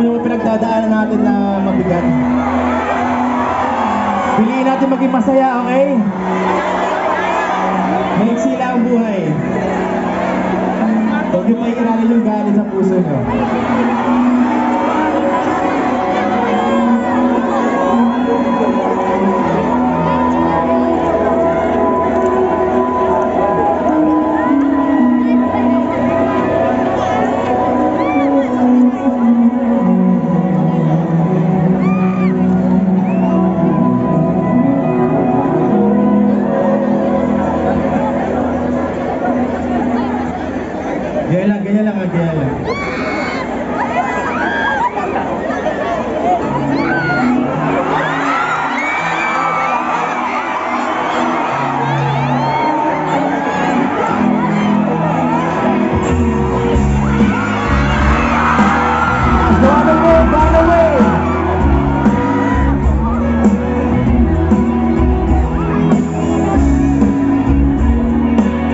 Ano yung pinagdadaanan natin na mabigat. Piliin natin maging masaya, okay? Maligsila ang buhay. Huwag niyo paikiranin yung galit sa puso niyo. Ganyan lang, ganyan lang, ganyan lang.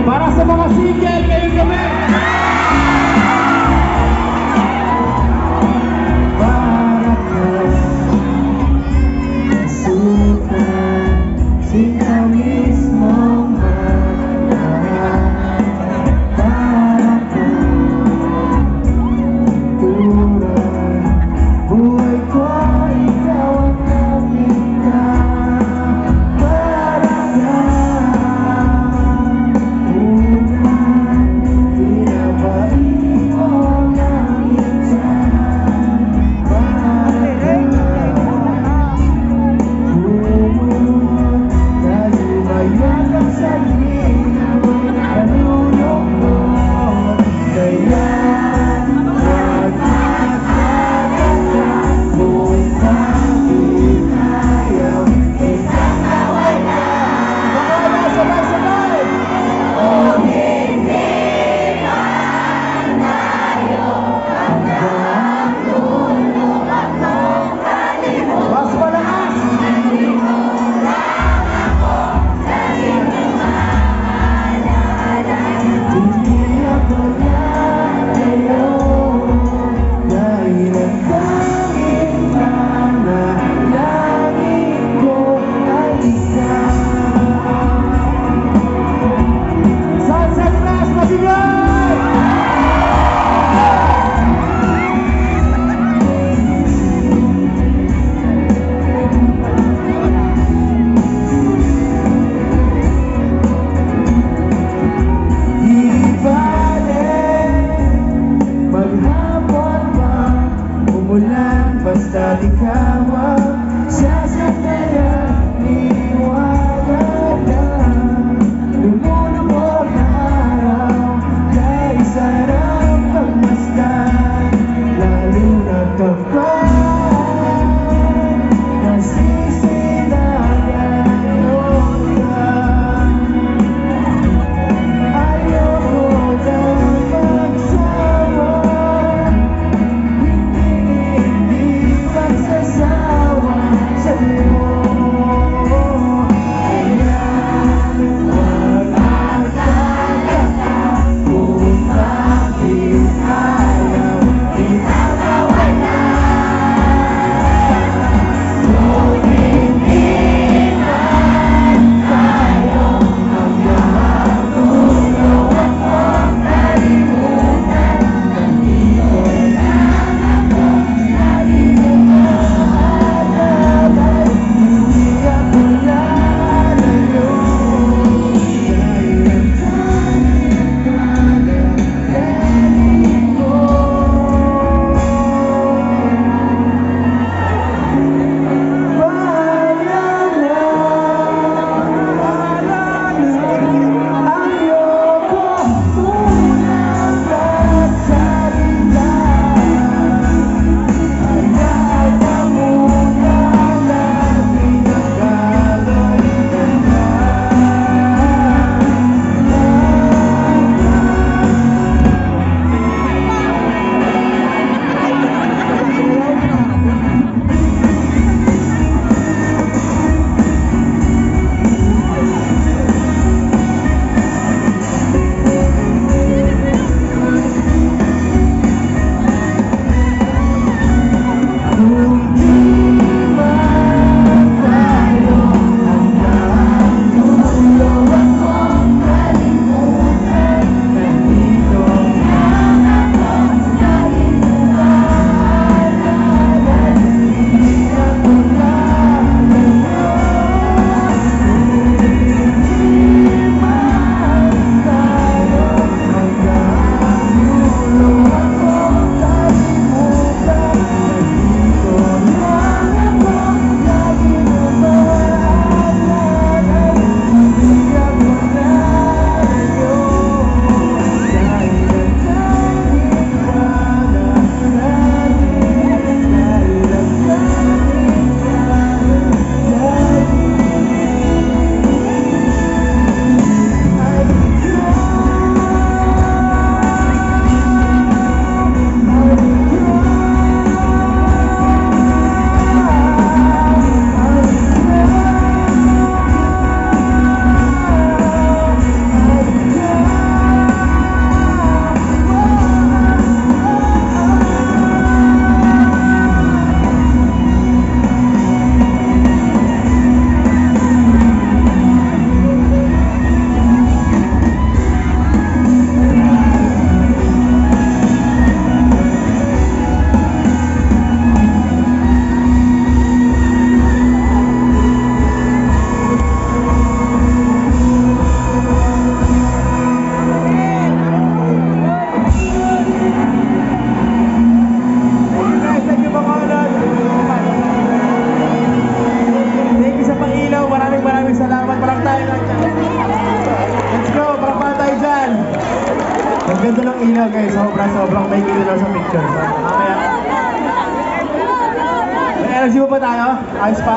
Para sa mga single ngayong gabi! platicamos. Ganda ng ilaw guys. Sobrang sobrang may ilaw sa picture. Mamaya. May energy pa tayo? Ayos pa?